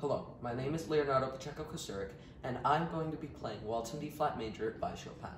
Hello, my name is Leonardo Pacheco Kosurik, and I'm going to be playing Waltz in D flat major by Chopin.